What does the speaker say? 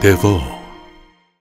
Therefore,